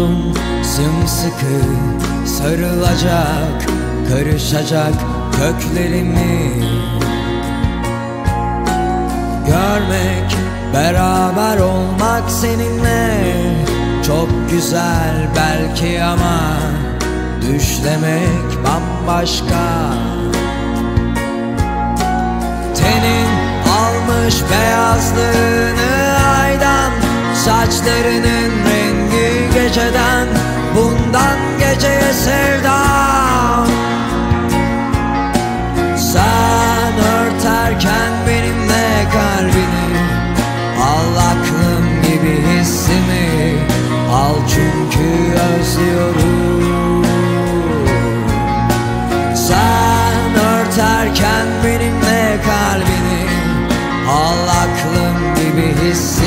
Buldum sımsıkı sarılacak Karışacak köklerimi. Görmek, beraber olmak seninle Çok güzel belki ama Düşlemek bambaşka. Tenin almış beyazlığını aydan Saçlarının rengi geceden bundan geceye sevda. Sen örterken benimle kalbini Al aklım gibi hissimi. Al çünkü özlüyorum. Sen örterken benimle kalbini Al aklım gibi hissimi.